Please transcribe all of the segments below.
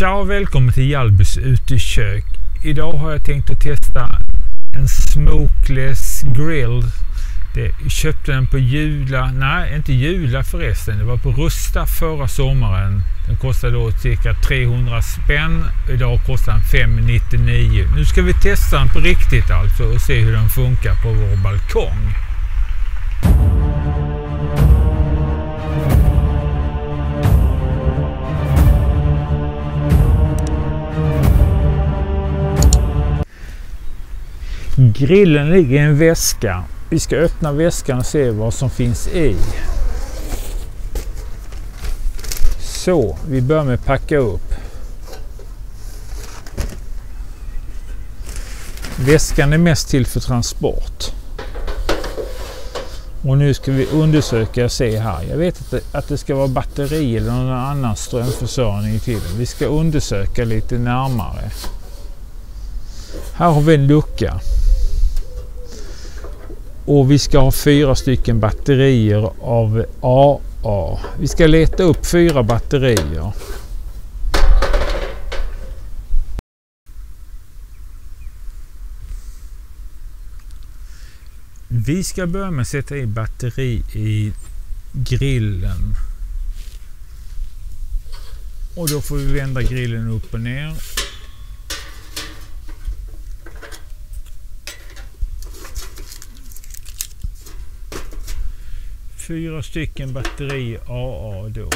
Tja och välkommen till Hjalbys utekök. Idag har jag tänkt att testa en smokeless grill. Det, jag köpte den på Jula, nej inte Jula förresten, det var på Rusta förra sommaren. Den kostade då cirka 300 spänn. Idag kostar den 599. Nu ska vi testa den på riktigt alltså och se hur den funkar på vår balkong. Grillen ligger i en väska. Vi ska öppna väskan och se vad som finns i. Så, vi börjar med att packa upp. Väskan är mest till för transport. Och nu ska vi undersöka och se här. Jag vet att det, att det ska vara batteri eller någon annan strömförsörjning till den. Vi ska undersöka lite närmare. Här har vi en lucka. Och vi ska ha fyra stycken batterier av AA. Vi ska leta upp fyra batterier. Vi ska börja med att sätta i batteri i grillen. Och då får vi vända grillen upp och ner. Fyra stycken batteri AA då.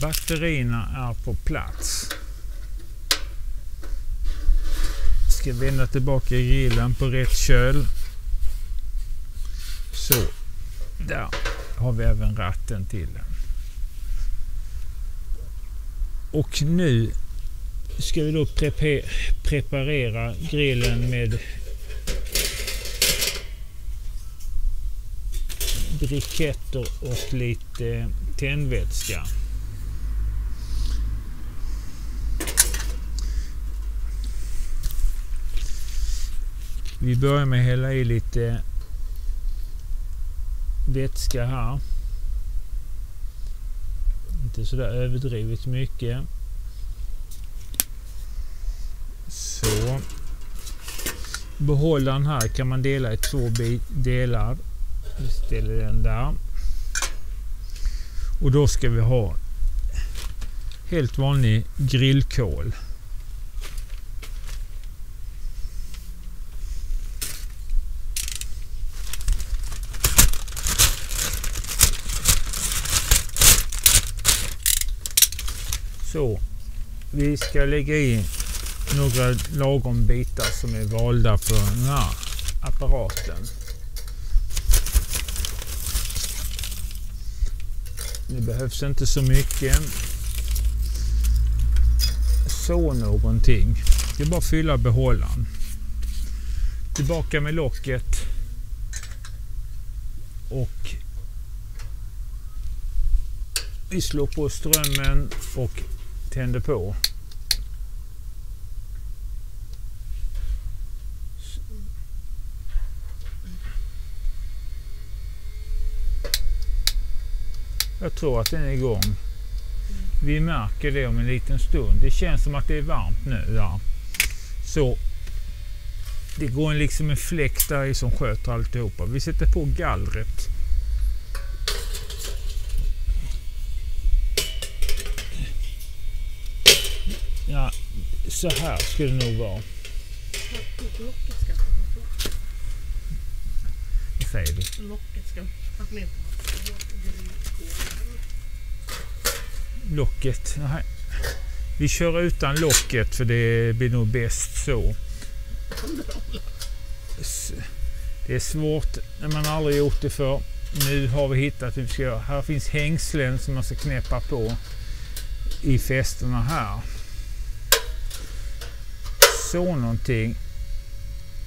Batterierna är på plats. Ska vända tillbaka grillen på rätt köl. Så, där har vi även ratten till den. Och nu ska vi då preparera grillen med briketter och lite tändvätska. Vi börjar med att hälla i lite eh, vätska här. Inte sådär överdrivet mycket. Så. Behållaren här kan man dela i två delar. Vi ställer den där. Och då ska vi ha helt vanlig grillkol. Så, vi ska lägga i några lagom bitar som är valda för den här apparaten. Det behövs inte så mycket. Så någonting. Det är bara att fylla behållaren. Tillbaka med locket. Och vi slår på strömmen och tände på. Jag tror att den är igång. Vi märker det om en liten stund. Det känns som att det är varmt nu. Ja. Så det går en liksom en fläkt där i som sköter alltihopa. Vi sätter på gallret. Ja, så här skulle det nog vara. Vad säger du? Locket ska Locket? Nej. Vi kör utan locket för det blir nog bäst så. Det är svårt när man aldrig gjort det för. Nu har vi hittat hur vi ska göra. Här finns hängslen som man ska knäppa på i fästena här så någonting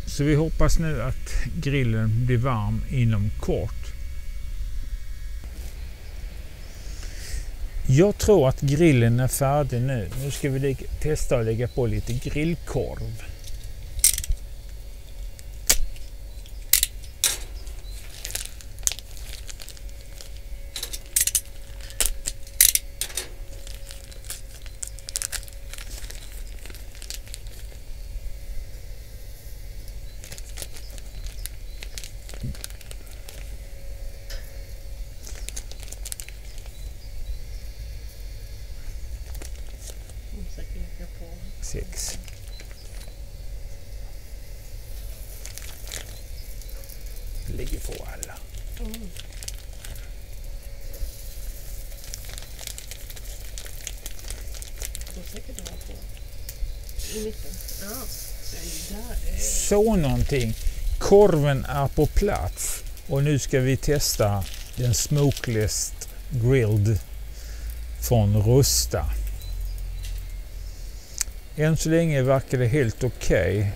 Så vi hoppas nu att grillen blir varm inom kort. Jag tror att grillen är färdig nu. Nu ska vi testa att lägga på lite grillkorv. 6. Ligger på alla. Mm. I mitten? Ja. Så någonting. Korven är på plats och nu ska vi testa den Smokeless Grilled från Rusta. Än så länge verkar det helt okej. Okay.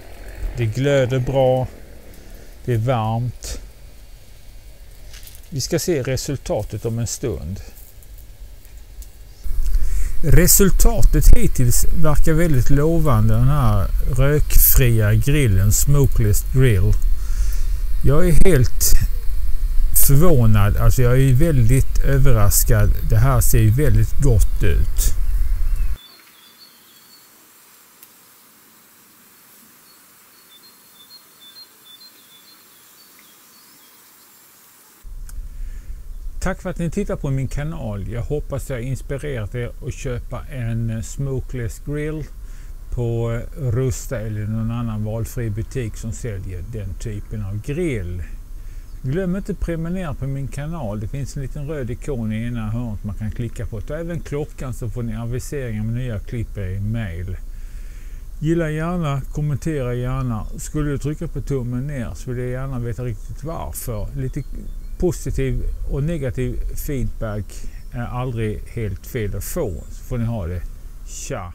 Det glöder bra. Det är varmt. Vi ska se resultatet om en stund. Resultatet hittills verkar väldigt lovande den här rökfria grillen Smokeless Grill. Jag är helt förvånad, alltså jag är väldigt överraskad. Det här ser väldigt gott ut. Tack för att ni tittar på min kanal. Jag hoppas jag inspirerat er att köpa en eh, Smokeless Grill på eh, Rusta eller någon annan valfri butik som säljer den typen av grill. Glöm inte att prenumerera på min kanal. Det finns en liten röd ikon i ena hörnet man kan klicka på. Ta även klockan så får ni aviseringar med nya klipp i mail. Gilla gärna, kommentera gärna. Skulle du trycka på tummen ner så vill jag gärna veta riktigt varför. Lite positiv och negativ feedback är aldrig helt fel att få. Så får ni ha det. Tja!